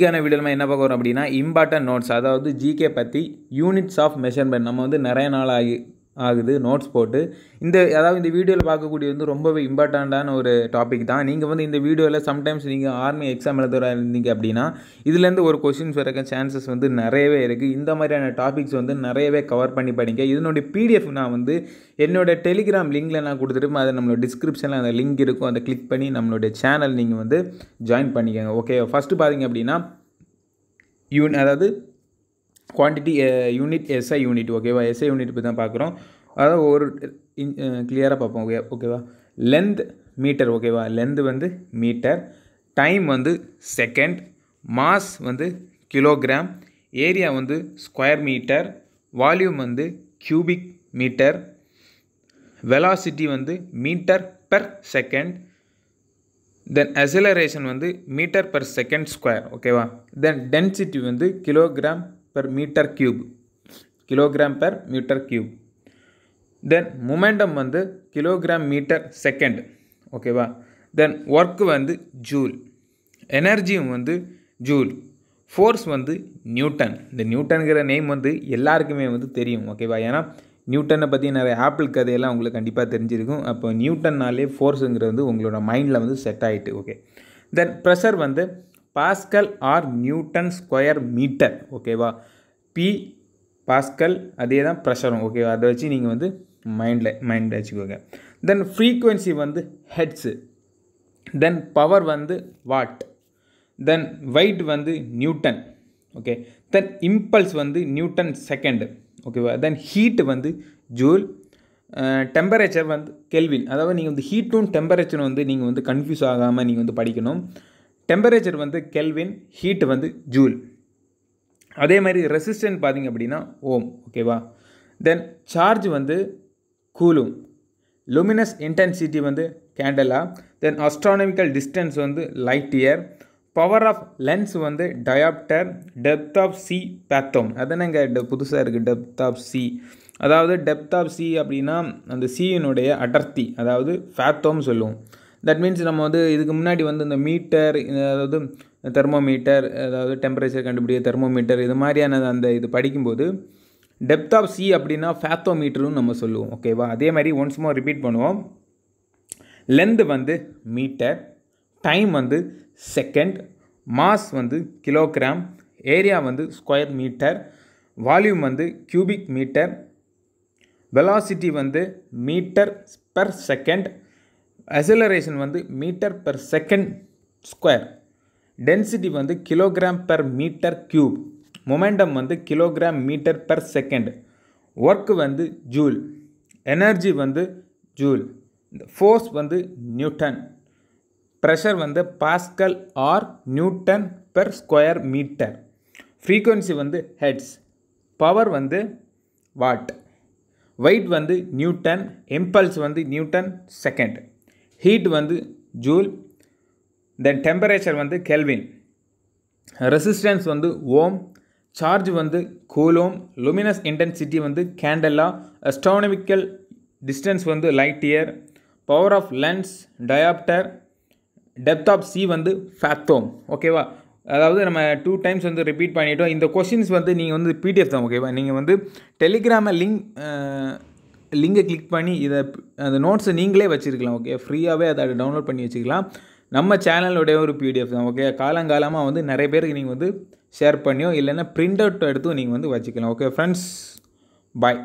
இன்றைக்கான வீடியோ நம்ம என்ன பார்க்குறோம் அப்படின்னா இம்பார்ட்டன்ட் நோட்ஸ் அதாவது ஜிகே பற்றி யூனிட்ஸ் ஆஃப் மெஷர்மெண்ட் நம்ம வந்து நிறைய நாள் ஆகி ஆகுது நோட்ஸ் போட்டு. இந்த அதாவது இந்த வீடியோவில் பார்க்கக்கூடிய வந்து ரொம்பவே இம்பார்ட்டண்ட்டான ஒரு டாபிக் தான். நீங்கள் வந்து இந்த வீடியோவில் சம்டைம்ஸ் நீங்கள் ஆர்மி எக்ஸாம் எழுதுறா இருந்தீங்க அப்படின்னா இதுலேருந்து ஒரு கொஷின்ஸ் வரக்க சான்சஸ் வந்து நிறையவே இருக்குது இந்த மாதிரியான டாபிக்ஸ் வந்து நிறையவே கவர் பண்ணி படிங்க. இதனுடைய பிடிஎஃப் நான் வந்து என்னோட டெலிகிராம் லிங்கில் நான் கொடுத்துட்டு அதை நம்மளோட டிஸ்கிரிப்ஷனில் அந்த லிங்க் இருக்கும். அதை கிளிக் பண்ணி நம்மளுடைய சேனல் நீங்கள் வந்து ஜாயின் பண்ணிக்கோங்க. ஓகே ஃபஸ்ட்டு பார்த்தீங்க அப்படின்னா யூன் அதாவது குவான்டிட்டி யூனிட் எஸ்ஐ யூனிட் ஓகேவா எஸ்ஐ யூனிட் இப்போ தான் பார்க்குறோம் அதாவது ஒரு கிளியராக பார்ப்போம் ஓகே ஓகேவா லென்த் மீட்டர் ஓகேவா லென்த் வந்து மீட்டர் டைம் வந்து செகண்ட் மாஸ் வந்து கிலோகிராம் ஏரியா வந்து ஸ்கொயர் மீட்டர் வால்யூம் வந்து கியூபிக் மீட்டர் வெலாசிட்டி வந்து metre per second then acceleration வந்து மீட்டர் பெர் செகண்ட் ஸ்கொயர் ஓகேவா தென் டென்சிட்டி வந்து kilogram per metre cube kilogram per metre cube then momentum வந்து kilogram metre second ஓகேவா then work வந்து joule எனர்ஜியும் வந்து ஜூல் ஃபோர்ஸ் வந்து நியூட்டன் இந்த நியூட்டனுங்கிற நேம் வந்து எல்லாருக்குமே வந்து தெரியும் ஓகேவா ஏன்னா நியூட்டனை பற்றி நிறைய ஆப்பிள் கதையெல்லாம் உங்களுக்கு கண்டிப்பாக தெரிஞ்சிருக்கும். அப்போ நியூட்டன்னாலே ஃபோர்ஸுங்கிறது வந்து உங்களோட மைண்டில் வந்து செட் ஆகிட்டு ஓகே தென் ப்ரெஷர் வந்து pascal or newton square metre ஓகேவா? பி பாஸ்கல் அதே தான் ப்ரெஷரும் ஓகேவா? அதை வச்சு நீங்கள் வந்து மைண்டில் மைண்டில் வச்சுக்கோங்க. தென் ஃப்ரீக்குவென்சி வந்து ஹெட்ஸு தென் பவர் வந்து வாட் தென் வெயிட் வந்து நியூட்டன் ஓகே தென் இம்பல்ஸ் வந்து நியூட்டன் செகண்டு ஓகேவா? தென் ஹீட் வந்து ஜூல் டெம்பரேச்சர் வந்து கெல்வின் அதாவது நீங்கள் வந்து ஹீட்டும் டெம்பரேச்சரும் வந்து நீங்கள் வந்து கன்ஃபியூஸ் ஆகாமல் நீங்கள் வந்து படிக்கணும். டெம்பரேச்சர் வந்து கெல்வின் ஹீட் வந்து ஜூல் அதே மாதிரி ரெசிஸ்டன்ட் பார்த்திங்க அப்படின்னா ஓம் ஓகேவா தென் சார்ஜ் வந்து கூலும் லுமினஸ் இன்டென்சிட்டி வந்து கேண்டலா தென் அஸ்ட்ரானமிக்கல் டிஸ்டன்ஸ் வந்து light year power of lens வந்து dioptre depth of sea fathom அதானே இங்கே புதுசாக இருக்குது டெப்த் ஆஃப் சி அதாவது டெப்த் ஆஃப் சி அப்படின்னா அந்த சியினுடைய அடர்த்தி அதாவது ஃபேத்தோம் சொல்லுவோம். தட் மீன்ஸ் நம்ம வந்து இதுக்கு முன்னாடி வந்து இந்த மீட்டர் அதாவது தெர்மோமீட்டர் அதாவது டெம்பரேச்சர் கண்டுபிடிக்க தெர்மோமீட்டர் இது மாதிரியான அந்த இது படிக்கும்போது டெப்த் ஆஃப் சி அப்படின்னா ஃபேத்தோமீட்டரும் நம்ம சொல்லுவோம். ஓகேவா அதே மாதிரி ஒன்ஸ் மோர் ரிப்பீட் பண்ணுவோம். லென்த் வந்து மீட்டர் டைம் வந்து செகண்ட் மாஸ் வந்து கிலோகிராம் ஏரியா வந்து ஸ்கொயர் மீட்டர் வால்யூம் வந்து கியூபிக் மீட்டர் வெலாசிட்டி வந்து மீட்டர் பெர் செகண்ட் அசிலரேஷன் வந்து metre per second square density வந்து kilogram per metre cube momentum வந்து kilogram metre per second work வந்து joule energy வந்து joule force வந்து newton pressure வந்து pascal or newton per square metre frequency வந்து hertz power வந்து watt weight வந்து newton impulse வந்து நியூட்டன் செகண்ட் ஹீட் வந்து ஜூல் தென் டெம்பரேச்சர் வந்து கெல்வின் ரெசிஸ்டன்ஸ் வந்து ஓம் சார்ஜ் வந்து கூலோம் லுமினஸ் இன்டென்சிட்டி வந்து கேண்டலா அஸ்ட்ரானமிக்கல் டிஸ்டன்ஸ் வந்து light year power of lens dioptre depth of sea வந்து ஃபேத்தோம் ஓகேவா அதாவது நம்ம டூ டைம்ஸ் வந்து ரிப்பீட் பண்ணிட்டோம். இந்த கொஷின்ஸ் வந்து நீங்கள் வந்து பிடிஎஃப் தான் ஓகேவா நீங்கள் வந்து டெலிகிராமை லிங்க் லிங்கை கிளிக் பண்ணி இதை அந்த நோட்ஸை நீங்களே வச்சுருக்கலாம் ஓகே ஃப்ரீயாகவே அதை டவுன்லோட் பண்ணி வச்சுக்கலாம் நம்ம சேனலோடைய ஒரு பிடிஎஃப் தான் ஓகே காலங்காலமாக வந்து நிறைய பேருக்கு நீங்கள் வந்து ஷேர் பண்ணியோ இல்லைன்னா பிரிண்ட் அவுட் எடுத்தும் நீங்கள் வந்து வச்சுக்கலாம் ஓகே ஃப்ரெண்ட்ஸ் பாய்